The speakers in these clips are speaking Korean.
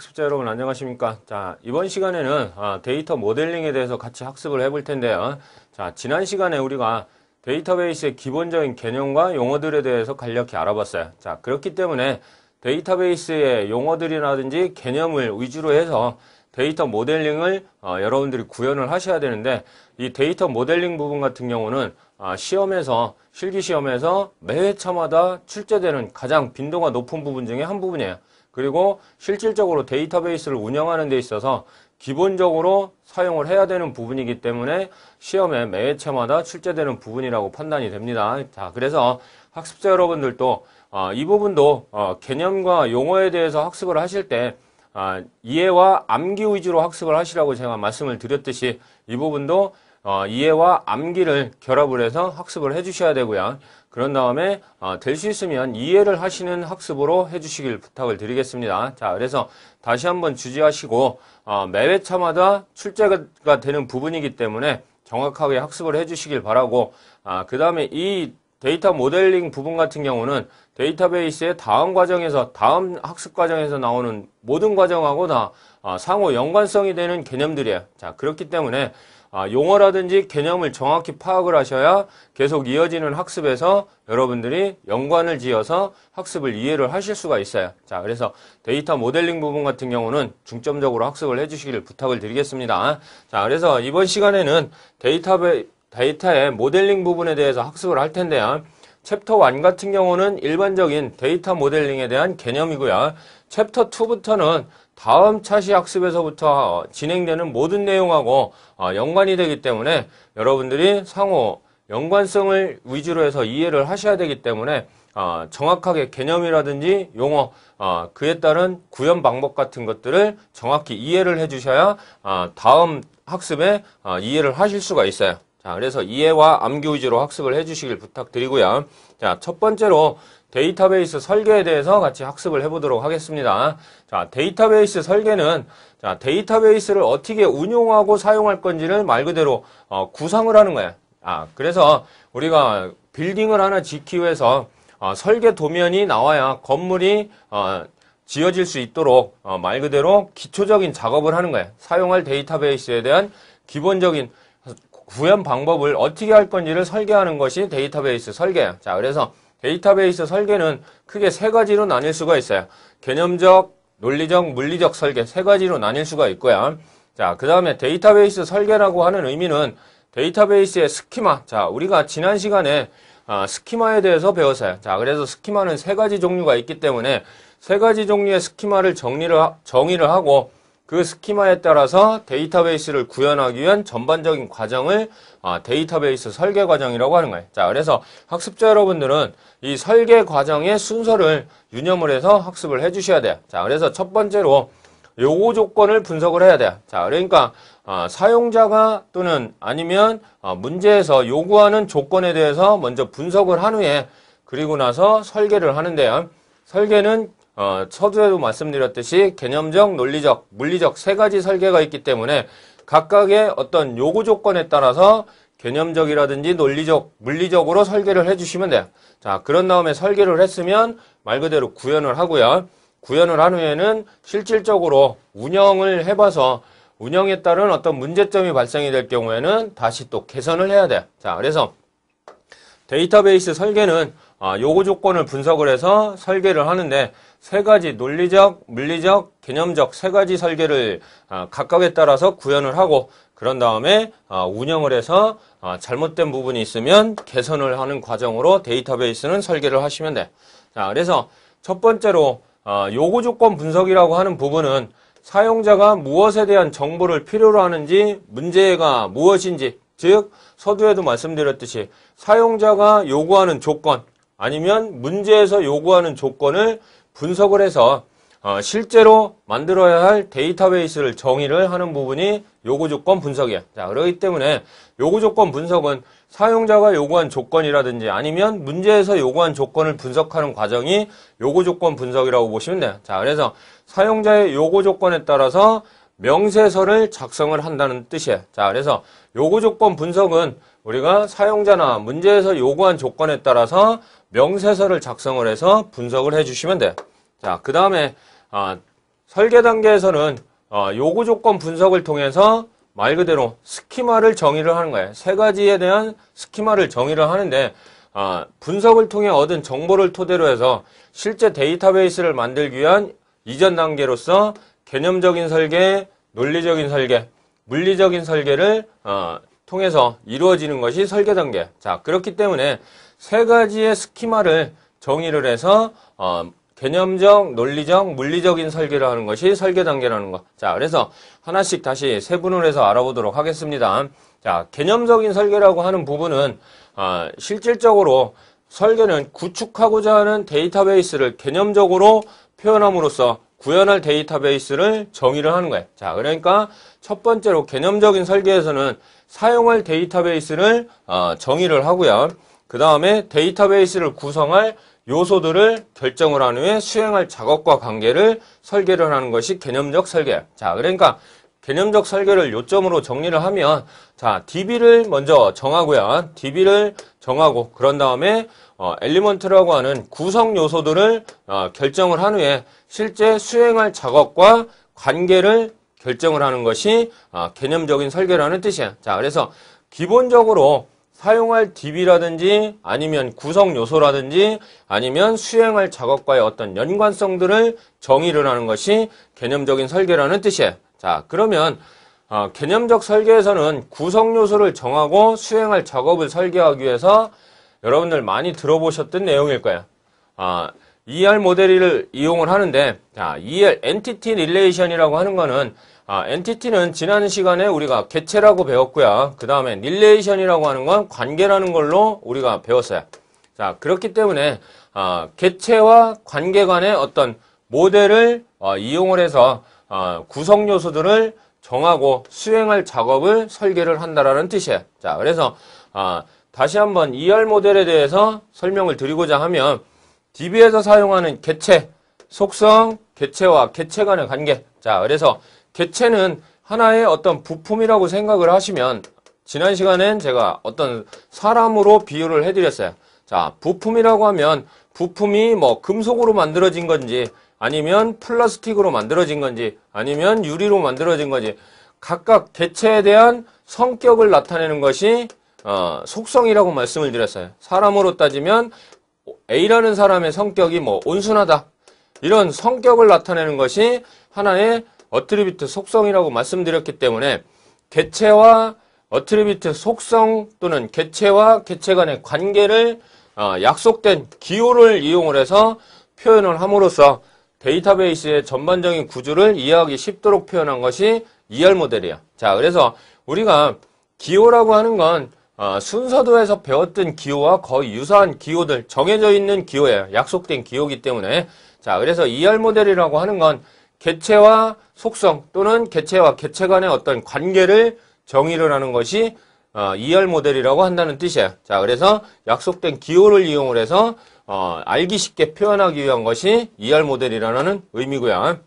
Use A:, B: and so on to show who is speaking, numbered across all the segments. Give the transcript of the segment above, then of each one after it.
A: 학습자 여러분 안녕하십니까? 자, 이번 시간에는 아, 데이터 모델링에 대해서 같이 학습을 해볼 텐데요. 자, 지난 시간에 우리가 데이터베이스의 기본적인 개념과 용어들에 대해서 간략히 알아봤어요. 자, 그렇기 때문에 데이터베이스의 용어들이라든지 개념을 위주로 해서 데이터 모델링을 어, 여러분들이 구현을 하셔야 되는데 이 데이터 모델링 부분 같은 경우는 아, 시험에서 실기 시험에서 매 회차마다 출제되는 가장 빈도가 높은 부분 중에 한 부분이에요. 그리고 실질적으로 데이터베이스를 운영하는 데 있어서 기본적으로 사용을 해야 되는 부분이기 때문에 시험에 매 회차마다 출제되는 부분이라고 판단이 됩니다. 자, 그래서 학습자 여러분들도 어, 이 부분도 어, 개념과 용어에 대해서 학습을 하실 때 아, 이해와 암기 위주로 학습을 하시라고 제가 말씀을 드렸듯이 이 부분도 어, 이해와 암기를 결합을 해서 학습을 해주셔야 되고요. 그런 다음에 어, 될수 있으면 이해를 하시는 학습으로 해주시길 부탁을 드리겠습니다. 자, 그래서 다시 한번 주지하시고 어, 매 회차마다 출제가 되는 부분이기 때문에 정확하게 학습을 해주시길 바라고 아, 그 다음에 이 데이터 모델링 부분 같은 경우는 데이터베이스의 다음 과정에서 다음 학습 과정에서 나오는 모든 과정하고 다 아, 상호 연관성이 되는 개념들이에요. 자 그렇기 때문에 아, 용어라든지 개념을 정확히 파악을 하셔야 계속 이어지는 학습에서 여러분들이 연관을 지어서 학습을 이해를 하실 수가 있어요. 자, 그래서 데이터 모델링 부분 같은 경우는 중점적으로 학습을 해주시기를 부탁을 드리겠습니다. 자, 그래서 이번 시간에는 데이터베, 데이터의 모델링 부분에 대해서 학습을 할 텐데요. 챕터 1 같은 경우는 일반적인 데이터 모델링에 대한 개념이고요. 챕터 2부터는 다음 차시 학습에서부터 진행되는 모든 내용하고 어, 연관이 되기 때문에 여러분들이 상호 연관성을 위주로 해서 이해를 하셔야 되기 때문에 어, 정확하게 개념이라든지 용어 어, 그에 따른 구현 방법 같은 것들을 정확히 이해를 해주셔야 다음 학습에 이해를 하실 수가 있어요. 자, 그래서 이해와 암기 위주로 학습을 해주시길 부탁드리고요. 자, 첫 번째로 데이터베이스 설계에 대해서 같이 학습을 해보도록 하겠습니다. 자, 데이터베이스 설계는 자, 데이터베이스를 어떻게 운용하고 사용할 건지를 말 그대로 어, 구상을 하는 거예요. 아, 그래서 우리가 빌딩을 하나 짓기 위해서 어, 설계 도면이 나와야 건물이 어, 지어질 수 있도록 어, 말 그대로 기초적인 작업을 하는 거예요. 사용할 데이터베이스에 대한 기본적인 구현 방법을 어떻게 할 건지를 설계하는 것이 데이터베이스 설계예요. 자, 그래서 데이터베이스 설계는 크게 세 가지로 나뉠 수가 있어요. 개념적, 논리적, 물리적 설계 세 가지로 나뉠 수가 있고요. 자, 그 다음에 데이터베이스 설계라고 하는 의미는 데이터베이스의 스키마. 자, 우리가 지난 시간에 아, 스키마에 대해서 배웠어요. 자, 그래서 스키마는 세 가지 종류가 있기 때문에 세 가지 종류의 스키마를 정리를, 정의를 하고 그 스키마에 따라서 데이터베이스를 구현하기 위한 전반적인 과정을 아, 데이터베이스 설계 과정이라고 하는 거예요. 자, 그래서 학습자 여러분들은 이 설계 과정의 순서를 유념을 해서 학습을 해 주셔야 돼요. 자, 그래서 첫 번째로 요구 조건을 분석을 해야 돼요. 자, 그러니까 아, 사용자가 또는 아니면 아, 문제에서 요구하는 조건에 대해서 먼저 분석을 한 후에 그리고 나서 설계를 하는데요. 설계는 어, 서두에도 말씀드렸듯이 개념적, 논리적, 물리적 세 가지 설계가 있기 때문에 각각의 어떤 요구 조건에 따라서 개념적이라든지 논리적, 물리적으로 설계를 해주시면 돼요. 자, 그런 다음에 설계를 했으면 말 그대로 구현을 하고요. 구현을 한 후에는 실질적으로 운영을 해봐서 운영에 따른 어떤 문제점이 발생이 될 경우에는 다시 또 개선을 해야 돼요. 자, 그래서 데이터베이스 설계는 아, 요구 조건을 분석을 해서 설계를 하는데 세 가지 논리적, 물리적, 개념적 세 가지 설계를 아, 각각에 따라서 구현을 하고 그런 다음에 아, 운영을 해서 잘못된 부분이 있으면 개선을 하는 과정으로 데이터베이스는 설계를 하시면 돼. 자, 그래서 첫 번째로 요구 조건 분석이라고 하는 부분은 사용자가 무엇에 대한 정보를 필요로 하는지 문제가 무엇인지 즉 서두에도 말씀드렸듯이 사용자가 요구하는 조건 아니면 문제에서 요구하는 조건을 분석을 해서 어, 실제로 만들어야 할 데이터베이스를 정의를 하는 부분이 요구 조건 분석이에요. 자, 그렇기 때문에 요구 조건 분석은 사용자가 요구한 조건이라든지 아니면 문제에서 요구한 조건을 분석하는 과정이 요구 조건 분석이라고 보시면 돼요. 자, 그래서 사용자의 요구 조건에 따라서 명세서를 작성을 한다는 뜻이에요. 자, 그래서 요구 조건 분석은 우리가 사용자나 문제에서 요구한 조건에 따라서 명세서를 작성을 해서 분석을 해주시면 돼요. 자, 그 다음에 아, 설계 단계에서는 어, 요구 조건 분석을 통해서 말 그대로 스키마를 정의를 하는 거예요. 세 가지에 대한 스키마를 정의를 하는데 어, 분석을 통해 얻은 정보를 토대로 해서 실제 데이터베이스를 만들기 위한 이전 단계로서 개념적인 설계, 논리적인 설계, 물리적인 설계를 어, 통해서 이루어지는 것이 설계 단계. 자, 그렇기 때문에 세 가지의 스키마를 정의를 해서 어, 개념적, 논리적, 물리적인 설계를 하는 것이 설계 단계라는 것. 자, 그래서 하나씩 다시 세분을 해서 알아보도록 하겠습니다. 자, 개념적인 설계라고 하는 부분은 어, 실질적으로 설계는 구축하고자 하는 데이터베이스를 개념적으로 표현함으로써 구현할 데이터베이스를 정의를 하는 거예요. 자, 그러니까 첫 번째로 개념적인 설계에서는 사용할 데이터베이스를 어, 정의를 하고요. 그 다음에 데이터베이스를 구성할 요소들을 결정을 한 후에 수행할 작업과 관계를 설계를 하는 것이 개념적 설계. 자, 그러니까 개념적 설계를 요점으로 정리를 하면 자, DB를 먼저 정하고요. DB를 정하고 그런 다음에 어, element라고 하는 구성 요소들을 어, 결정을 한 후에 실제 수행할 작업과 관계를 결정을 하는 것이 어, 개념적인 설계라는 뜻이에요. 자, 그래서 기본적으로 사용할 DB라든지 아니면 구성 요소라든지 아니면 수행할 작업과의 어떤 연관성들을 정의를 하는 것이 개념적인 설계라는 뜻이에요. 자, 그러면 어, 개념적 설계에서는 구성 요소를 정하고 수행할 작업을 설계하기 위해서 여러분들 많이 들어보셨던 내용일 거예요. 어, ER 모델을 이용을 하는데 자, ER Entity Relation이라고 하는 거는 아, entity는 지난 시간에 우리가 개체라고 배웠고요. 그 다음에 relation이라고 하는 건 관계라는 걸로 우리가 배웠어요. 자, 그렇기 때문에 아, 개체와 관계 간의 어떤 모델을 어, 이용을 해서 어, 구성 요소들을 정하고 수행할 작업을 설계를 한다라는 뜻이에요. 자, 그래서 아, 다시 한번 ER 모델에 대해서 설명을 드리고자 하면 DB에서 사용하는 개체, 속성, 개체와 개체 간의 관계. 자, 그래서 개체는 하나의 어떤 부품이라고 생각을 하시면 지난 시간엔 제가 어떤 사람으로 비유를 해드렸어요. 자, 부품이라고 하면 부품이 뭐 금속으로 만들어진 건지 아니면 플라스틱으로 만들어진 건지 아니면 유리로 만들어진 건지 각각 개체에 대한 성격을 나타내는 것이 어, 속성이라고 말씀을 드렸어요. 사람으로 따지면 A라는 사람의 성격이 뭐 온순하다. 이런 성격을 나타내는 것이 하나의 어트리비트 속성이라고 말씀드렸기 때문에 개체와 어트리비트 속성 또는 개체와 개체 간의 관계를 어, 약속된 기호를 이용을 해서 표현을 함으로써 데이터베이스의 전반적인 구조를 이해하기 쉽도록 표현한 것이 ER 모델이야. 자, 그래서 우리가 기호라고 하는 건 어, 순서도에서 배웠던 기호와 거의 유사한 기호들, 정해져 있는 기호예요. 약속된 기호기 때문에. 자, 그래서 ER 모델이라고 하는 건 개체와 속성 또는 개체와 개체 간의 어떤 관계를 정의를 하는 것이 어, ER 모델이라고 한다는 뜻이에요. 자, 그래서 약속된 기호를 이용을 해서 어, 알기 쉽게 표현하기 위한 것이 ER 모델이라는 의미고요.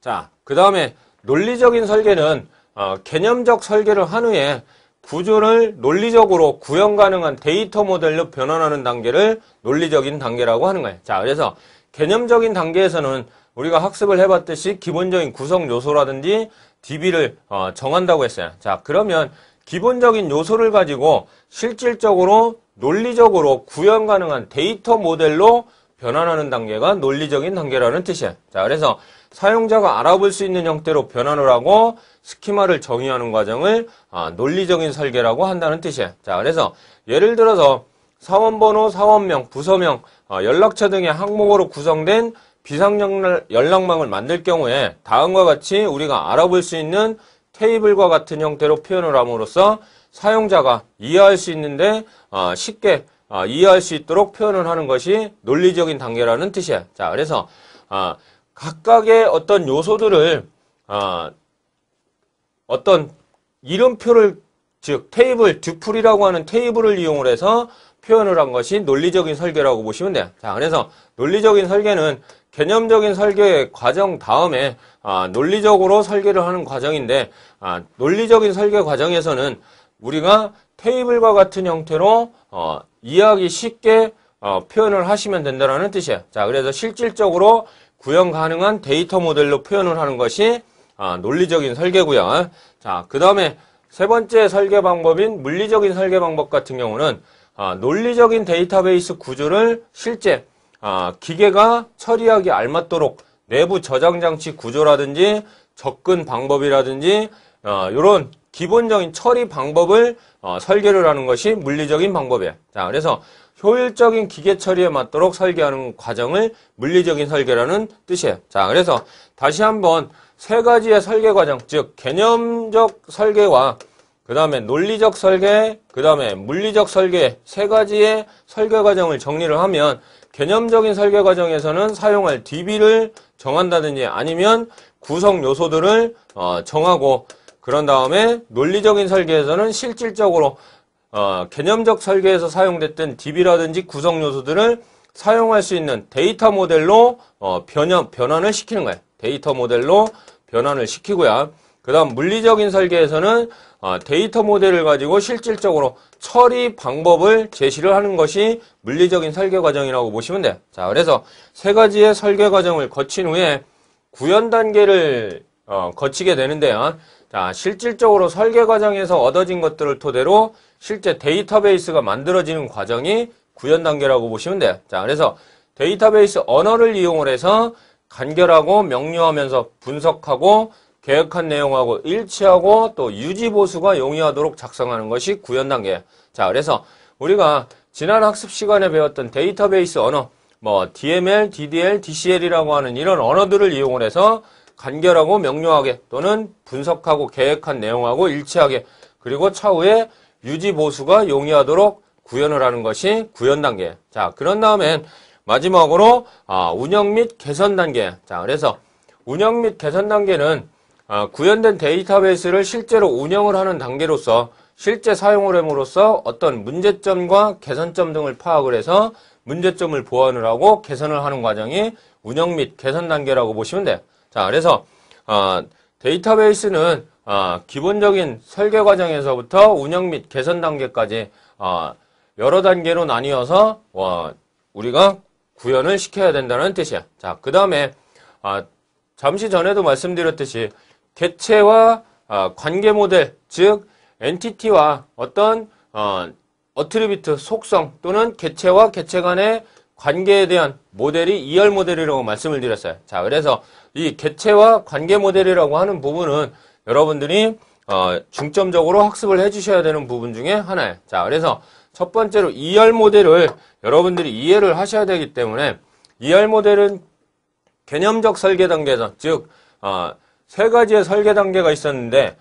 A: 자, 그 다음에 논리적인 설계는 어, 개념적 설계를 한 후에 구조를 논리적으로 구현 가능한 데이터 모델로 변환하는 단계를 논리적인 단계라고 하는 거예요. 자, 그래서 개념적인 단계에서는 우리가 학습을 해봤듯이 기본적인 구성 요소라든지 DB를 어, 정한다고 했어요. 자, 그러면 기본적인 요소를 가지고 실질적으로 논리적으로 구현 가능한 데이터 모델로 변환하는 단계가 논리적인 단계라는 뜻이에요. 자, 그래서 사용자가 알아볼 수 있는 형태로 변환을 하고 스키마를 정의하는 과정을 아, 논리적인 설계라고 한다는 뜻이에요. 자, 그래서 예를 들어서 사원번호, 사원명, 부서명, 어, 연락처 등의 항목으로 구성된 비상연락망을 만들 경우에 다음과 같이 우리가 알아볼 수 있는 테이블과 같은 형태로 표현을 함으로써 사용자가 이해할 수 있는데 어, 쉽게 어, 이해할 수 있도록 표현을 하는 것이 논리적인 단계라는 뜻이에요. 자, 그래서 어, 각각의 어떤 요소들을 어떤 이름표를 즉 테이블, 듀플이라고 하는 테이블을 이용을 해서 표현을 한 것이 논리적인 설계라고 보시면 돼요. 자, 그래서 논리적인 설계는 개념적인 설계 과정 다음에 아, 논리적으로 설계를 하는 과정인데 아, 논리적인 설계 과정에서는 우리가 테이블과 같은 형태로 어, 이해하기 쉽게 어, 표현을 하시면 된다는 뜻이에요. 자, 그래서 실질적으로 구현 가능한 데이터 모델로 표현을 하는 것이 아, 논리적인 설계고요. 자, 그 다음에 세 번째 설계 방법인 물리적인 설계 방법 같은 경우는 아, 논리적인 데이터베이스 구조를 실제 아, 기계가 처리하기 알맞도록 내부 저장 장치 구조라든지 접근 방법이라든지 어, 이런 기본적인 처리 방법을 어, 설계를 하는 것이 물리적인 방법이에요. 자, 그래서 효율적인 기계 처리에 맞도록 설계하는 과정을 물리적인 설계라는 뜻이에요. 자, 그래서 다시 한번 세 가지의 설계 과정, 즉 개념적 설계와 그 다음에 논리적 설계, 그 다음에 물리적 설계 세 가지의 설계 과정을 정리를 하면 개념적인 설계 과정에서는 사용할 DB를 정한다든지 아니면 구성 요소들을 어, 정하고 그런 다음에 논리적인 설계에서는 실질적으로 어, 개념적 설계에서 사용됐던 DB라든지 구성 요소들을 사용할 수 있는 데이터 모델로 어, 변형, 변환을 시키는 거예요. 데이터 모델로 변환을 시키고요. 그 다음 물리적인 설계에서는 어, 데이터 모델을 가지고 실질적으로 처리 방법을 제시를 하는 것이 물리적인 설계 과정이라고 보시면 돼요. 자, 그래서 세 가지의 설계 과정을 거친 후에 구현 단계를 어, 거치게 되는데요. 자, 실질적으로 설계 과정에서 얻어진 것들을 토대로 실제 데이터베이스가 만들어지는 과정이 구현 단계라고 보시면 돼요. 자, 그래서 데이터베이스 언어를 이용을 해서 간결하고 명료하면서 분석하고 계획한 내용하고 일치하고 또 유지 보수가 용이하도록 작성하는 것이 구현 단계. 자, 그래서 우리가 지난 학습 시간에 배웠던 데이터베이스 언어, 뭐 DML, DDL, DCL이라고 하는 이런 언어들을 이용을 해서 간결하고 명료하게 또는 분석하고 계획한 내용하고 일치하게 그리고 차후에 유지 보수가 용이하도록 구현을 하는 것이 구현 단계. 자, 그런 다음엔 마지막으로 아, 운영 및 개선 단계. 자, 그래서 운영 및 개선 단계는 아, 구현된 데이터베이스를 실제로 운영을 하는 단계로서 실제 사용을 함으로써 어떤 문제점과 개선점 등을 파악을 해서 문제점을 보완을 하고 개선을 하는 과정이 운영 및 개선 단계라고 보시면 돼요. 자, 그래서 어, 데이터베이스는 어, 기본적인 설계 과정에서부터 운영 및 개선 단계까지 어, 여러 단계로 나뉘어서 어, 우리가 구현을 시켜야 된다는 뜻이야. 자, 그 다음에 아, 잠시 전에도 말씀드렸듯이 개체와 아, 관계 모델, 즉 엔티티와 어떤 어, 어트리비트 속성 또는 개체와 개체 간의 관계에 대한 모델이 2열 모델이라고 말씀을 드렸어요. 자, 그래서 이 개체와 관계 모델이라고 하는 부분은 여러분들이 어, 중점적으로 학습을 해주셔야 되는 부분 중에 하나예요. 자, 그래서 첫 번째로 2열 모델을 여러분들이 이해를 하셔야 되기 때문에 2열 모델은 개념적 설계 단계에서 즉, 어, 세 가지의 설계 단계가 있었는데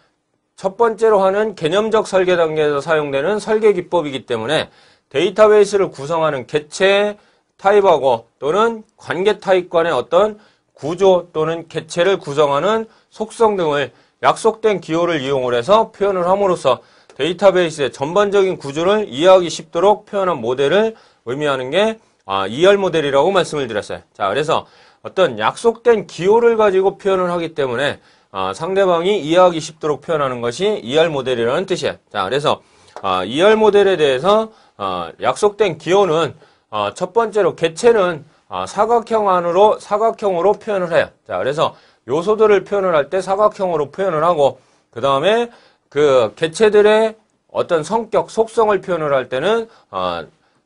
A: 첫 번째로 하는 개념적 설계 단계에서 사용되는 설계 기법이기 때문에 데이터베이스를 구성하는 개체 타입하고 또는 관계 타입 간의 어떤 구조 또는 개체를 구성하는 속성 등을 약속된 기호를 이용을 해서 표현을 함으로써 데이터베이스의 전반적인 구조를 이해하기 쉽도록 표현한 모델을 의미하는 게 아, 2열 모델이라고 말씀을 드렸어요. 자, 그래서 어떤 약속된 기호를 가지고 표현을 하기 때문에 아, 상대방이 이해하기 쉽도록 표현하는 것이 2열 모델이라는 뜻이에요. 자, 그래서 아, 2열 모델에 대해서 아, 약속된 기호는 아, 첫 번째로 개체는 아, 사각형 안으로 사각형으로 표현을 해요. 자, 그래서 요소들을 표현을 할 때 사각형으로 표현을 하고 그 다음에 그 개체들의 어떤 성격, 속성을 표현을 할 때는 어,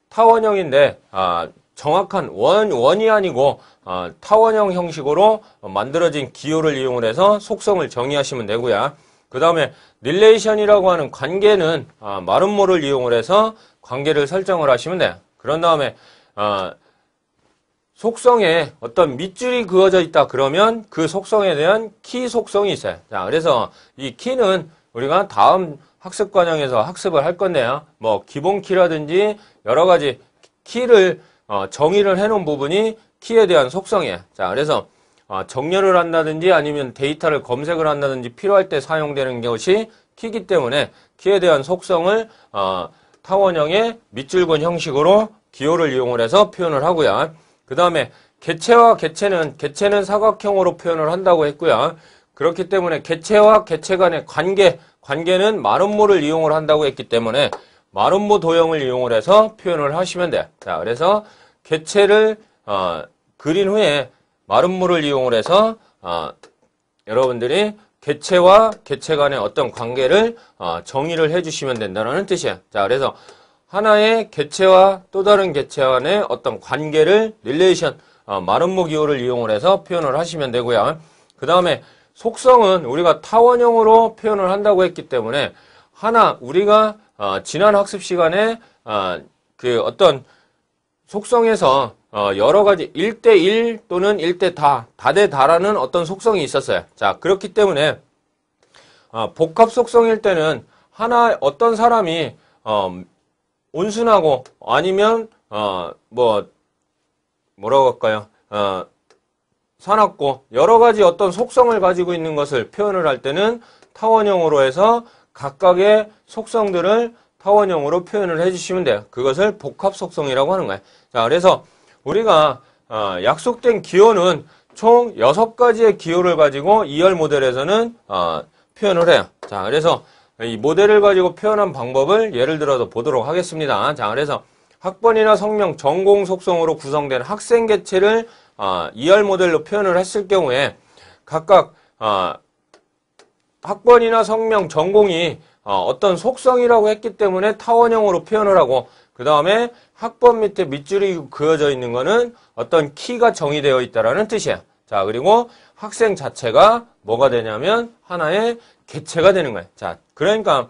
A: 타원형인데 어, 정확한 원, 원이 아니고 어, 타원형 형식으로 만들어진 기호를 이용을 해서 속성을 정의하시면 되고요. 그 다음에 relation이라고 하는 관계는 어, 마름모를 이용을 해서 관계를 설정을 하시면 돼요. 그런 다음에 어, 속성에 어떤 밑줄이 그어져 있다 그러면 그 속성에 대한 키 속성이 있어요. 자, 그래서 이 키는 우리가 다음 학습 과정에서 학습을 할 건데요. 뭐 기본 키라든지 여러 가지 키를 어, 정의를 해놓은 부분이 키에 대한 속성이에요. 자, 그래서 어, 정렬을 한다든지 아니면 데이터를 검색을 한다든지 필요할 때 사용되는 것이 키기 때문에 키에 대한 속성을 어, 타원형의 밑줄근 형식으로 기호를 이용을 해서 표현을 하고요. 그 다음에 개체와 개체는 개체는 사각형으로 표현을 한다고 했고요. 그렇기 때문에 개체와 개체 간의 관계, 관계는 마름모를 이용을 한다고 했기 때문에 마름모 도형을 이용을 해서 표현을 하시면 돼요. 자, 그래서 개체를 어, 그린 후에 마름모를 이용을 해서 어, 여러분들이 개체와 개체 간의 어떤 관계를 어, 정의를 해주시면 된다는 뜻이에요. 자, 그래서 하나의 개체와 또 다른 개체 간의 어떤 관계를 relation, 어, 마름모 기호를 이용을 해서 표현을 하시면 되고요. 그 다음에 속성은 우리가 타원형으로 표현을 한다고 했기 때문에 하나 우리가 어, 지난 학습 시간에 어, 그 어떤 속성에서 어, 여러 가지 1대1 또는 1대 다, 다대 다라는 어떤 속성이 있었어요. 자, 그렇기 때문에 어, 복합 속성일 때는 하나 어떤 사람이 어, 온순하고 아니면 어, 뭐 뭐라고 할까요? 어, 사납고 여러 가지 어떤 속성을 가지고 있는 것을 표현을 할 때는 타원형으로 해서 각각의 속성들을 타원형으로 표현을 해주시면 돼요. 그것을 복합 속성이라고 하는 거예요. 자, 그래서 우리가 어, 약속된 기호는 총 6가지의 기호를 가지고 2열 모델에서는 어, 표현을 해요. 자, 그래서 이 모델을 가지고 표현한 방법을 예를 들어서 보도록 하겠습니다. 자, 그래서 학번이나 성명, 전공 속성으로 구성된 학생 개체를 어, 2열 모델로 표현을 했을 경우에 각각 어, 학번이나 성명, 전공이 어, 떤 속성이라고 했기 때문에 타원형으로 표현을 하고 그 다음에 학번 밑에 밑줄이 그어져 있는 거는 어떤 키가 정의되어 있다라는 뜻이야. 자, 그리고 학생 자체가 뭐가 되냐면 하나의 개체가 되는 거야. 자, 그러니까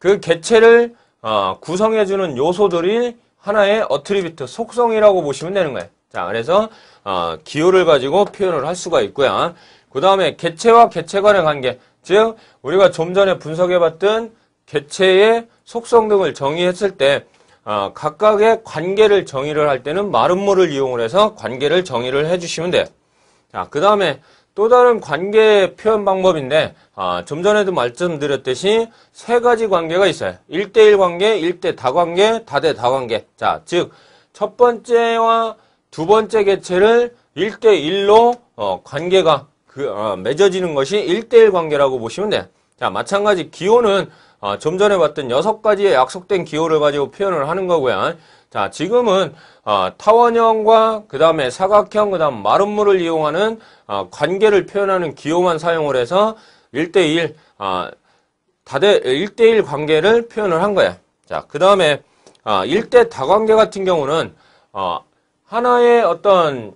A: 그 개체를 어, 구성해주는 요소들이 하나의 어트리비트 속성이라고 보시면 되는 거예요. 자, 그래서 어, 기호를 가지고 표현을 할 수가 있고요. 그 다음에 개체와 개체 간의 관계, 즉 우리가 좀 전에 분석해봤던 개체의 속성 등을 정의했을 때 어, 각각의 관계를 정의를 할 때는 마름모를 이용을 해서 관계를 정의를 해주시면 돼요. 자, 그 다음에 또 다른 관계 표현 방법인데 어, 좀 전에도 말씀드렸듯이 세 가지 관계가 있어요. 1대1 관계, 1대 다관계, 다대 다관계. 자, 즉 첫 번째와 두 번째 개체를 1대1로 어, 관계가 그, 어, 맺어지는 것이 1대1 관계라고 보시면 돼요. 자, 마찬가지 기호는 어, 좀 전에 봤던 여섯 가지의 약속된 기호를 가지고 표현을 하는 거고요. 자, 지금은 어, 타원형과 그 다음에 사각형, 그 다음 마름모를 이용하는 어, 관계를 표현하는 기호만 사용을 해서 1대1, 어, 다대 1대1 관계를 표현을 한 거야. 자, 그 다음에 어, 1대 다관계 같은 경우는 어, 하나의 어떤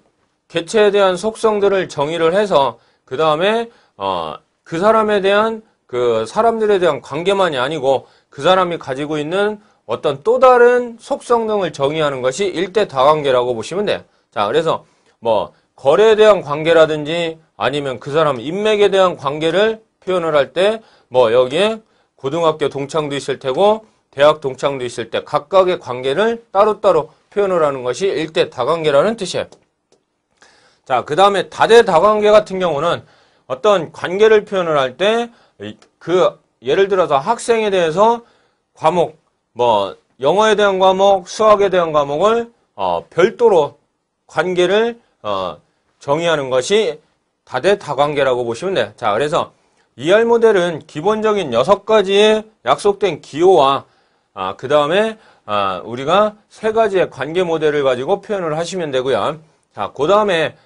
A: 개체에 대한 속성들을 정의를 해서 그 다음에 어, 그 사람에 대한 그 사람들에 대한 관계만이 아니고 그 사람이 가지고 있는 어떤 또 다른 속성 등을 정의하는 것이 일대 다관계라고 보시면 돼요. 자, 그래서 뭐 거래에 대한 관계라든지 아니면 그 사람 인맥에 대한 관계를 표현을 할 때 뭐 여기에 고등학교 동창도 있을 테고 대학 동창도 있을 때 각각의 관계를 따로따로 표현을 하는 것이 일대 다관계라는 뜻이에요. 자, 그 다음에 다대 다관계 같은 경우는 어떤 관계를 표현을 할때 그 예를 들어서 학생에 대해서 과목 뭐 영어에 대한 과목, 수학에 대한 과목을 어, 별도로 관계를 어, 정의하는 것이 다대다관계라고 보시면 돼요. 자, 그래서 ER 모델은 기본적인 여섯 가지의 약속된 기호와 아, 그 다음에 아, 우리가 세 가지의 관계 모델을 가지고 표현을 하시면 되고요. 자, 그 다음에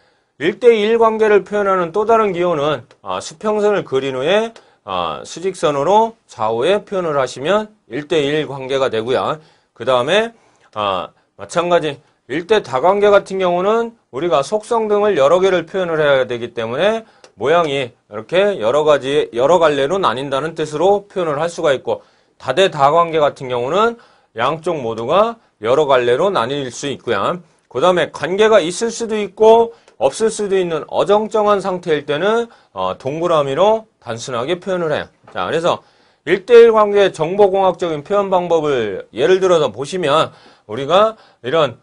A: 1대1 관계를 표현하는 또 다른 기호는 아, 수평선을 그린 후에 어, 수직선으로 좌우에 표현을 하시면 1대1 관계가 되고요. 그 다음에 어, 마찬가지 1대 다관계 같은 경우는 우리가 속성 등을 여러 개를 표현을 해야 되기 때문에 모양이 이렇게 여러 가지 여러 갈래로 나뉜다는 뜻으로 표현을 할 수가 있고 다대 다관계 같은 경우는 양쪽 모두가 여러 갈래로 나뉠 수 있고요. 그 다음에 관계가 있을 수도 있고 없을 수도 있는 어정쩡한 상태일 때는 어, 동그라미로 단순하게 표현을 해요. 자, 그래서 1대1 관계 정보공학적인 표현 방법을 예를 들어서 보시면 우리가 이런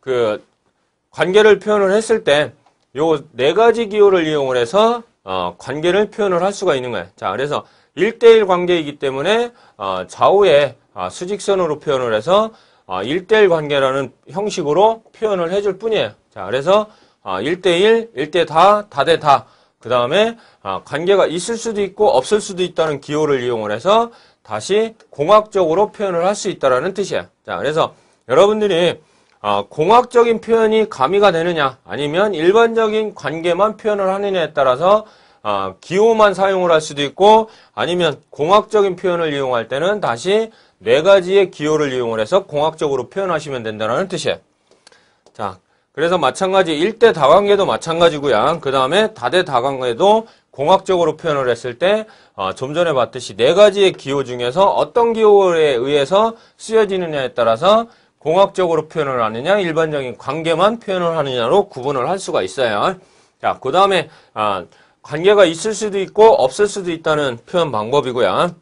A: 그 관계를 표현을 했을 때 요 네 가지 기호를 이용을 해서 어, 관계를 표현을 할 수가 있는 거예요. 자, 그래서 1대1 관계이기 때문에 어, 좌우에 어, 수직선으로 표현을 해서 어, 1대1 관계라는 형식으로 표현을 해줄 뿐이에요. 자, 그래서 어, 1대1, 1대 다, 다대 다. 그 다음에 아, 관계가 있을 수도 있고 없을 수도 있다는 기호를 이용을 해서 다시 공학적으로 표현을 할 수 있다는 뜻이야. 자, 그래서 여러분들이 어, 공학적인 표현이 가미가 되느냐 아니면 일반적인 관계만 표현을 하느냐에 따라서 어, 기호만 사용을 할 수도 있고 아니면 공학적인 표현을 이용할 때는 다시 네 가지의 기호를 이용을 해서 공학적으로 표현하시면 된다는 뜻이에요. 자, 그래서 마찬가지 1대 다관계도 마찬가지고요. 그 다음에 다대 다관계도 공학적으로 표현을 했을 때, 어, 좀 전에 봤듯이 네 가지의 기호 중에서 어떤 기호에 의해서 쓰여지느냐에 따라서 공학적으로 표현을 하느냐, 일반적인 관계만 표현을 하느냐로 구분을 할 수가 있어요. 자, 그 다음에, 아, 관계가 있을 수도 있고 없을 수도 있다는 표현 방법이고요.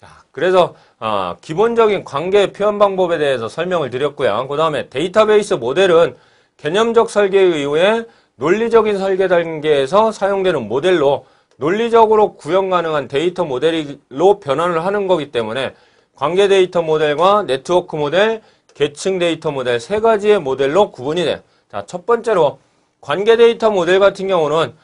A: 자, 그래서 어, 기본적인 관계 표현 방법에 대해서 설명을 드렸고요. 그 다음에 데이터베이스 모델은 개념적 설계 이후에 논리적인 설계 단계에서 사용되는 모델로 논리적으로 구현 가능한 데이터 모델로 변환을 하는 거기 때문에 관계 데이터 모델과 네트워크 모델, 계층 데이터 모델 세 가지의 모델로 구분이 돼요. 자, 첫 번째로 관계 데이터 모델 같은 경우는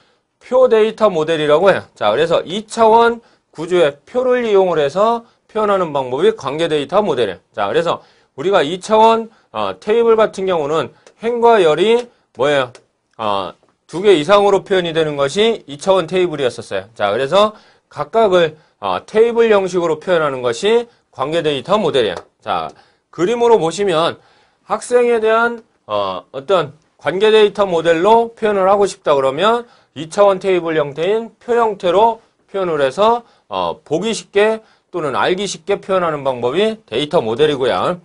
A: 표 데이터 모델이라고 해요. 자, 그래서 2차원 구조의 표를 이용을 해서 표현하는 방법이 관계 데이터 모델이에요. 자, 그래서 우리가 2차원 어, 테이블 같은 경우는 행과 열이 뭐예요? 어, 두 개 이상으로 표현이 되는 것이 2차원 테이블이었었어요. 자, 그래서 각각을 어, 테이블 형식으로 표현하는 것이 관계 데이터 모델이에요. 자, 그림으로 보시면 학생에 대한 어, 어떤 관계 데이터 모델로 표현을 하고 싶다 그러면 2차원 테이블 형태인 표 형태로 표현을 해서 어, 보기 쉽게 또는 알기 쉽게 표현하는 방법이 데이터 모델이고요.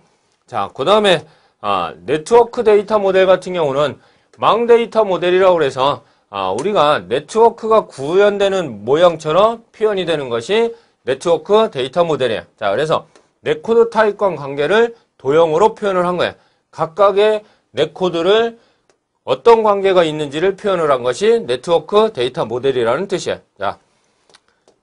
A: 자, 그 다음에 아, 네트워크 데이터 모델 같은 경우는 망 데이터 모델이라고 해서 아, 우리가 네트워크가 구현되는 모양처럼 표현이 되는 것이 네트워크 데이터 모델이에요. 자, 그래서 레코드 타입과 관계를 도형으로 표현을 한 거예요. 각각의 레코드를 어떤 관계가 있는지를 표현을 한 것이 네트워크 데이터 모델이라는 뜻이에요. 자,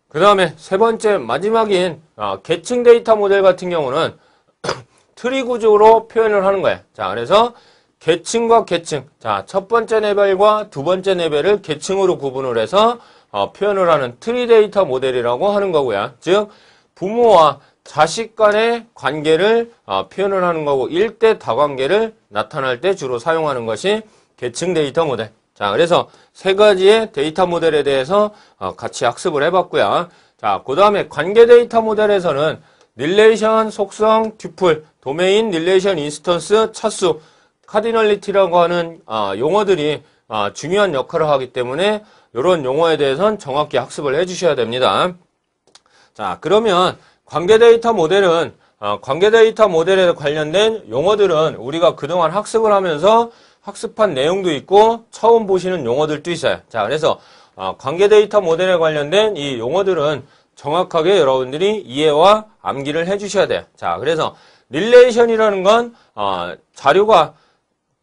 A: 그 다음에 세 번째 마지막인 어, 계층 데이터 모델 같은 경우는 트리 구조로 표현을 하는 거예요. 자, 그래서 계층과 계층. 자, 첫 번째 레벨과 두 번째 레벨을 계층으로 구분을 해서 어, 표현을 하는 트리 데이터 모델이라고 하는 거고요. 즉, 부모와 자식 간의 관계를 어, 표현을 하는 거고, 일대다 관계를 나타날 때 주로 사용하는 것이 계층 데이터 모델. 자, 그래서 세 가지의 데이터 모델에 대해서 어, 같이 학습을 해봤고요. 자, 그 다음에 관계 데이터 모델에서는 relation, 속성, tuple, 도메인, relation, instance, 차수, cardinality라고 하는 어, 용어들이 어, 중요한 역할을 하기 때문에 이런 용어에 대해서는 정확히 학습을 해주셔야 됩니다. 자, 그러면 관계 데이터 모델은 관계 데이터 모델에 관련된 용어들은 우리가 그동안 학습을 하면서 학습한 내용도 있고 처음 보시는 용어들도 있어요. 자, 그래서 어, 관계 데이터 모델에 관련된 이 용어들은 정확하게 여러분들이 이해와 암기를 해주셔야 돼요. 자, 그래서 relation이라는 건 어, 자료가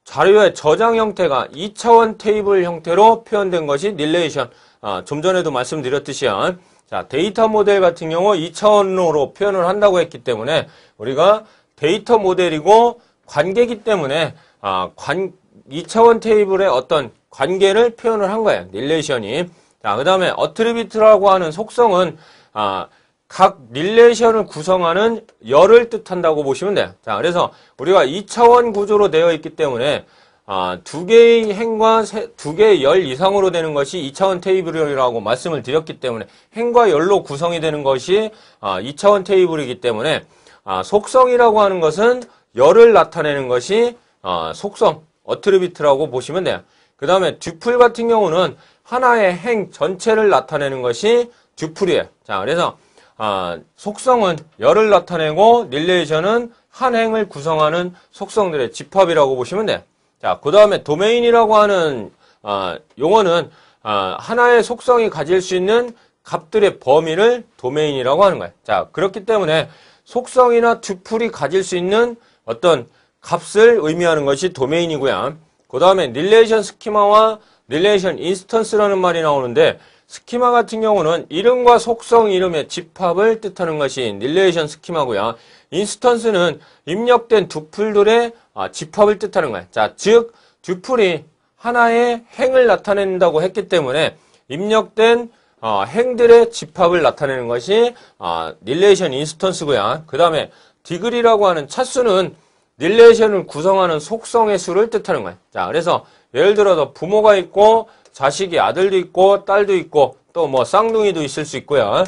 A: 자료의 저장 형태가 2차원 테이블 형태로 표현된 것이 relation. 어, 좀 전에도 말씀드렸듯이요. 자, 데이터 모델 같은 경우 2차원으로 표현을 한다고 했기 때문에 우리가 데이터 모델이고 관계기 때문에 아, 관, 2차원 테이블의 어떤 관계를 표현을 한 거예요. relation이. 자, 그 다음에 attribute라고 하는 속성은 아, 각 relation을 구성하는 열을 뜻한다고 보시면 돼요. 자, 그래서 우리가 2차원 구조로 되어 있기 때문에 아, 두 개의 행과 세, 두 개의 열 이상으로 되는 것이 2차원 테이블이라고 말씀을 드렸기 때문에 행과 열로 구성이 되는 것이 아, 2차원 테이블이기 때문에 아, 속성이라고 하는 것은 열을 나타내는 것이 아, 속성, 어트리비트라고 보시면 돼요. 그 다음에 듀플 같은 경우는 하나의 행 전체를 나타내는 것이 듀플이에요. 자, 그래서 아, 속성은 열을 나타내고 릴레이션은 한 행을 구성하는 속성들의 집합이라고 보시면 돼요. 자, 그 다음에 도메인이라고 하는 아, 용어는 아, 하나의 속성이 가질 수 있는 값들의 범위를 도메인이라고 하는 거예요. 자, 그렇기 때문에 속성이나 tuple이 가질 수 있는 어떤 값을 의미하는 것이 도메인이고요. 그 다음에 relation 스키마와 relation instance라는 말이 나오는데 스키마 같은 경우는 이름과 속성 이름의 집합을 뜻하는 것이 relation 스키마고요. instance는 입력된 tuple들의 아, 집합을 뜻하는 거예요. 자, 즉 tuple이 하나의 행을 나타낸다고 했기 때문에 입력된 어, 행들의 집합을 나타내는 것이 어, relation instance고요. 그 다음에 degree라고 하는 차수는 relation을 구성하는 속성의 수를 뜻하는 거예요. 자, 그래서 예를 들어서 부모가 있고 자식이 아들도 있고 딸도 있고 또 뭐 쌍둥이도 있을 수 있고요.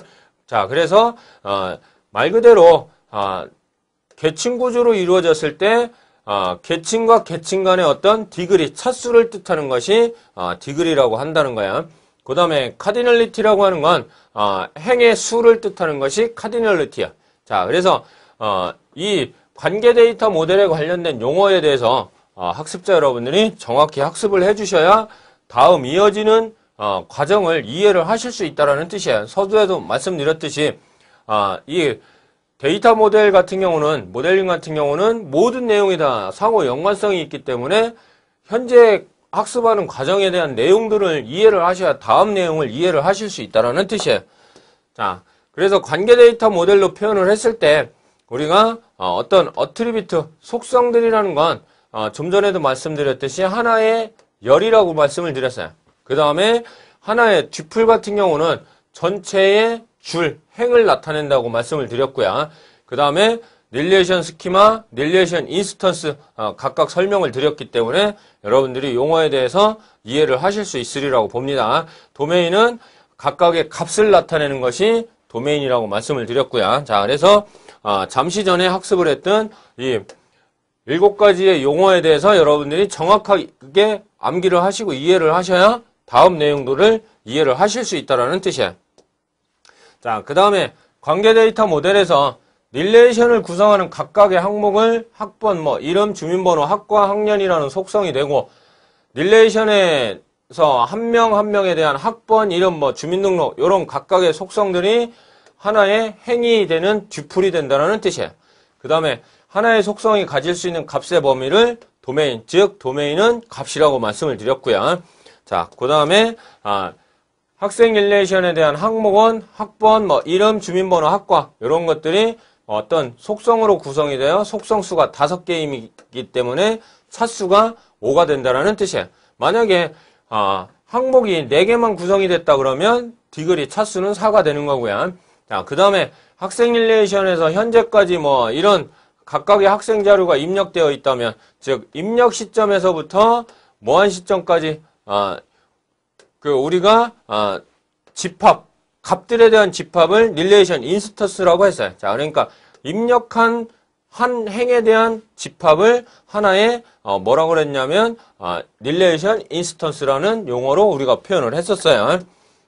A: 자, 그래서 어, 말 그대로 어, 계층 구조로 이루어졌을 때 어, 계층과 계층 간의 어떤 degree, 차수를 뜻하는 것이 어, degree라고 한다는 거야. 그 다음에 cardinality라고 하는 건 어, 행의 수를 뜻하는 것이 cardinality야. 자, 그래서 어, 이 관계 데이터 모델에 관련된 용어에 대해서 어, 학습자 여러분들이 정확히 학습을 해주셔야 다음 이어지는 어, 과정을 이해를 하실 수 있다라는 뜻이에요. 서두에도 말씀드렸듯이 어, 이 데이터 모델 같은 경우는 모델링 같은 경우는 모든 내용이 다 상호 연관성이 있기 때문에 현재 학습하는 과정에 대한 내용들을 이해를 하셔야 다음 내용을 이해를 하실 수 있다라는 뜻이에요. 자, 그래서 관계 데이터 모델로 표현을 했을 때 우리가 어, 어떤 attribute 속성들이라는 건 어, 좀 전에도 말씀드렸듯이 하나의 열이라고 말씀을 드렸어요. 그 다음에 하나의 tuple 같은 경우는 전체의 줄, 행을 나타낸다고 말씀을 드렸고요. 그 다음에 relation 스키마, relation instance 어, 각각 설명을 드렸기 때문에 여러분들이 용어에 대해서 이해를 하실 수 있으리라고 봅니다. 도메인은 각각의 값을 나타내는 것이 도메인이라고 말씀을 드렸고요. 자, 그래서 어, 잠시 전에 학습을 했던 이 일곱 가지의 용어에 대해서 여러분들이 정확하게 암기를 하시고 이해를 하셔야 다음 내용들을 이해를 하실 수 있다는 뜻이에요. 자, 그 다음에 관계 데이터 모델에서 relation을 구성하는 각각의 항목을 학번, 뭐 이름, 주민번호, 학과, 학년이라는 속성이 되고 relation에서 한 명 한 명에 대한 학번, 이름, 뭐 주민등록 이런 각각의 속성들이 하나의 행이 되는 tuple이 된다는 뜻이에요. 그 다음에 하나의 속성이 가질 수 있는 값의 범위를 도메인, 즉 도메인은 값이라고 말씀을 드렸고요. 자, 그 다음에 아, 학생 relation에 대한 항목은 학번, 뭐 이름, 주민번호, 학과 이런 것들이 어떤 속성으로 구성이 되어 속성수가 다섯 개이기 때문에 차수가 5가 된다는 뜻이에요. 만약에 아, 항목이 4개만 구성이 됐다 그러면 degree 차수는 4가 되는 거고요. 자, 그 다음에 학생 relation에서 현재까지 뭐 이런 각각의 학생 자료가 입력되어 있다면 즉 입력 시점에서부터 뭐 한 시점까지 아, 그 우리가 아, 집합 값들에 대한 집합을 relation instance라고 했어요. 자, 그러니까 입력한 한 행에 대한 집합을 하나의 어, 뭐라고 그랬냐면 어, relation instance라는 용어로 우리가 표현을 했었어요.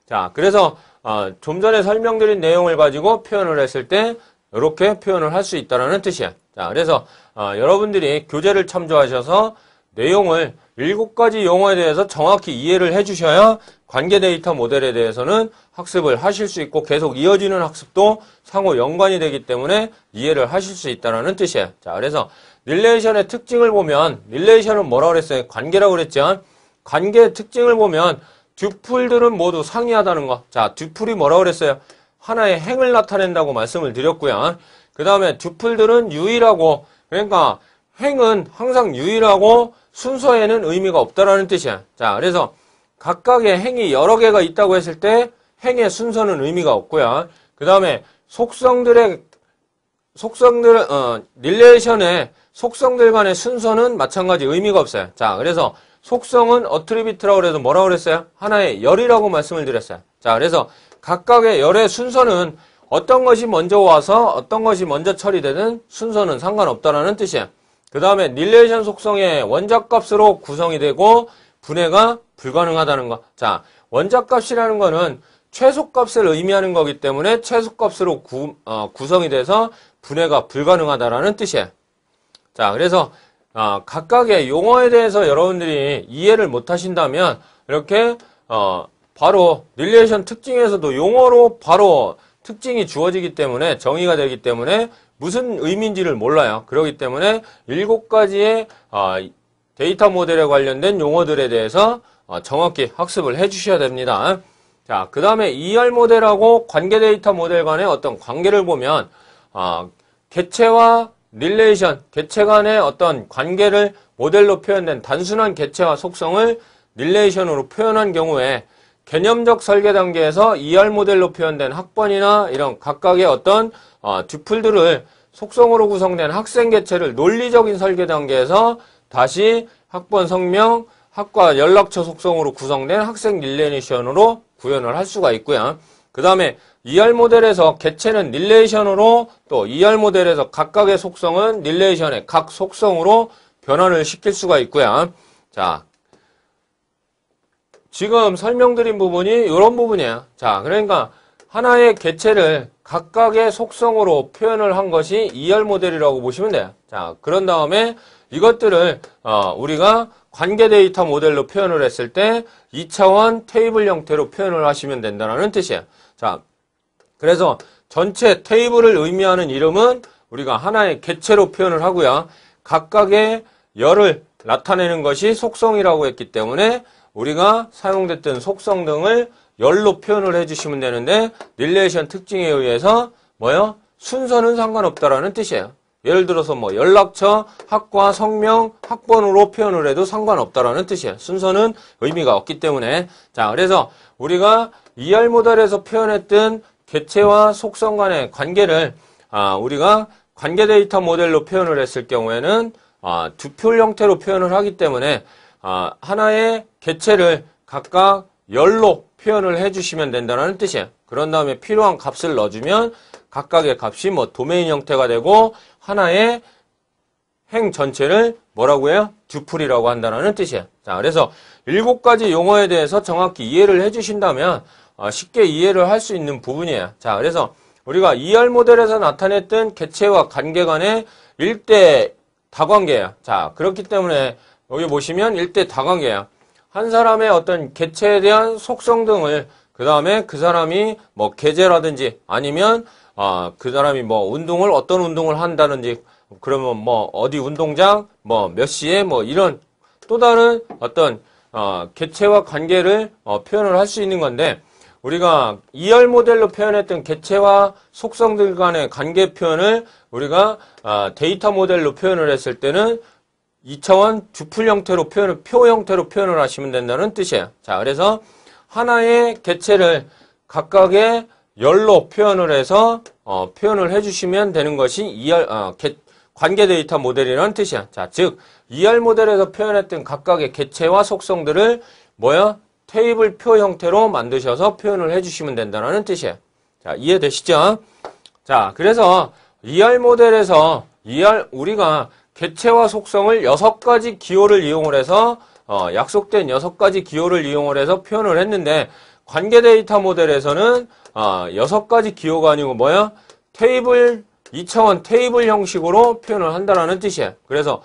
A: 자, 그래서 어, 좀 전에 설명드린 내용을 가지고 표현을 했을 때 이렇게 표현을 할 수 있다는 뜻이에요. 자, 그래서 어, 여러분들이 교재를 참조하셔서 내용을 일곱 가지 용어에 대해서 정확히 이해를 해주셔야 관계 데이터 모델에 대해서는 학습을 하실 수 있고 계속 이어지는 학습도 상호 연관이 되기 때문에 이해를 하실 수 있다는 뜻이에요. 자, 그래서 relation의 특징을 보면 relation은 뭐라고 그랬어요? 관계라고 그랬죠? 관계의 특징을 보면 tuple들은 모두 상이하다는 거. 자, tuple이 뭐라고 그랬어요? 하나의 행을 나타낸다고 말씀을 드렸고요. 그 다음에 tuple들은 유일하고 그러니까 행은 항상 유일하고 순서에는 의미가 없다라는 뜻이야. 자, 그래서 각각의 행이 여러 개가 있다고 했을 때 행의 순서는 의미가 없고요. 그 다음에 속성들의 속성들 어 relation의 속성들 간의 순서는 마찬가지 의미가 없어요. 자, 그래서 속성은 attribute라고 그래서 뭐라고 그랬어요? 하나의 열이라고 말씀을 드렸어요. 자, 그래서 각각의 열의 순서는 어떤 것이 먼저 와서 어떤 것이 먼저 처리되는 순서는 상관없다라는 뜻이에요. 그 다음에 relation 속성의 원자값으로 구성이 되고 분해가 불가능하다는 거. 자, 원자값이라는 거는 최소값을 의미하는 거기 때문에 최소값으로 구, 어, 구성이 돼서 분해가 불가능하다라는 뜻이에요. 자, 그래서 어, 각각의 용어에 대해서 여러분들이 이해를 못 하신다면 이렇게 어, 바로 relation 특징에서도 용어로 바로 특징이 주어지기 때문에 정의가 되기 때문에 무슨 의미인지를 몰라요. 그렇기 때문에 일곱 가지의 어, 데이터 모델에 관련된 용어들에 대해서 어, 정확히 학습을 해 주셔야 됩니다. 자, 그 다음에 ER 모델하고 관계 데이터 모델 간의 어떤 관계를 보면 어, 개체와 relation, 개체 간의 어떤 관계를 모델로 표현된 단순한 개체와 속성을 relation으로 표현한 경우에 개념적 설계 단계에서 ER 모델로 표현된 학번이나 이런 각각의 어떤 어, tuple들을 속성으로 구성된 학생 개체를 논리적인 설계 단계에서 다시 학번 성명, 학과 연락처 속성으로 구성된 학생 relation으로 구현을 할 수가 있고요. 그 다음에 ER 모델에서 개체는 relation으로 또 ER 모델에서 각각의 속성은 relation의 각 속성으로 변환을 시킬 수가 있고요. 자, 지금 설명드린 부분이 이런 부분이에요. 자, 그러니까 하나의 개체를 각각의 속성으로 표현을 한 것이 ER 모델이라고 보시면 돼요. 자, 그런 다음에 이것들을 어, 우리가 관계 데이터 모델로 표현을 했을 때 2차원 테이블 형태로 표현을 하시면 된다는 뜻이에요. 자, 그래서 전체 테이블을 의미하는 이름은 우리가 하나의 개체로 표현을 하고요. 각각의 열을 나타내는 것이 속성이라고 했기 때문에 우리가 사용됐던 속성 등을 열로 표현을 해주시면 되는데 relation 특징에 의해서 뭐요? 순서는 상관없다라는 뜻이에요. 예를 들어서 뭐 연락처, 학과, 성명, 학번으로 표현을 해도 상관없다라는 뜻이에요. 순서는 의미가 없기 때문에 자 그래서 우리가 ER 모델에서 표현했던 개체와 속성 간의 관계를 아, 우리가 관계 데이터 모델로 표현을 했을 경우에는 아, 두 표 형태로 표현을 하기 때문에 아, 하나의 개체를 각각 열로 표현을 해주시면 된다는 뜻이에요. 그런 다음에 필요한 값을 넣어주면 각각의 값이 뭐 도메인 형태가 되고 하나의 행 전체를 뭐라고 해요? 듀플이라고 한다는 뜻이에요. 자, 그래서 일곱 가지 용어에 대해서 정확히 이해를 해주신다면 어, 쉽게 이해를 할 수 있는 부분이에요. 자, 그래서 우리가 ER 모델에서 나타냈던 개체와 관계 간의 일대 다관계예요. 자, 그렇기 때문에 여기 보시면 일대 다관계예요. 한 사람의 어떤 개체에 대한 속성 등을 그 다음에 그 사람이 뭐 계제라든지 아니면 어, 그 사람이 뭐 운동을 어떤 운동을 한다든지 그러면 뭐 어디 운동장 뭐 몇 시에 뭐 이런 또 다른 어떤 어, 개체와 관계를 어, 표현을 할 수 있는 건데 우리가 2열 모델로 표현했던 개체와 속성들 간의 관계 표현을 우리가 어, 데이터 모델로 표현을 했을 때는 2차원 듀플 형태로 표현을 표 형태로 표현을 하시면 된다는 뜻이에요. 자, 그래서 하나의 개체를 각각의 열로 표현을 해서 어, 표현을 해주시면 되는 것이 2열 어, 개, 관계 데이터 모델이라는 뜻이야. 자, 즉 ER 모델에서 표현했던 각각의 개체와 속성들을 뭐야? 테이블 표 형태로 만드셔서 표현을 해주시면 된다는 뜻이에요. 자, 이해되시죠? 자, 그래서 ER 모델에서 ER 우리가 개체와 속성을 여섯 가지 기호를 이용을 해서 어, 약속된 여섯 가지 기호를 이용을 해서 표현을 했는데 관계 데이터 모델에서는 어, 여섯 가지 기호가 아니고 뭐야? 테이블 2차원 테이블 형식으로 표현을 한다는 뜻이에요. 그래서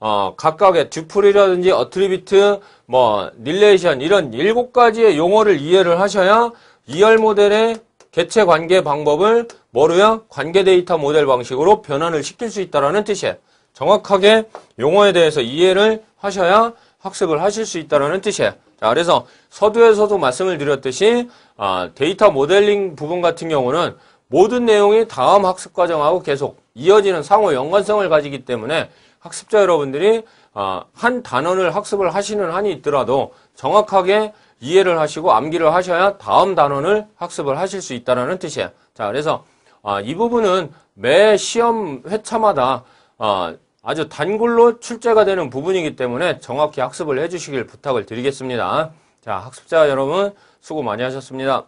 A: 어, 각각의 tuple이라든지 attribute, 뭐 relation 이런 일곱 가지의 용어를 이해를 하셔야 ER 모델의 개체 관계 방법을 뭐로요? 관계 데이터 모델 방식으로 변환을 시킬 수 있다는 뜻이에요. 정확하게 용어에 대해서 이해를 하셔야 학습을 하실 수 있다는 뜻이에요. 자, 그래서 서두에서도 말씀을 드렸듯이 아, 데이터 모델링 부분 같은 경우는 모든 내용이 다음 학습 과정하고 계속 이어지는 상호 연관성을 가지기 때문에 학습자 여러분들이 아, 한 단원을 학습을 하시는 한이 있더라도 정확하게 이해를 하시고 암기를 하셔야 다음 단원을 학습을 하실 수 있다는 뜻이에요. 자, 그래서 아, 이 부분은 매 시험 회차마다 아, 아주 단골로 출제가 되는 부분이기 때문에 정확히 학습을 해주시길 부탁을 드리겠습니다. 자, 학습자 여러분 수고 많이 하셨습니다.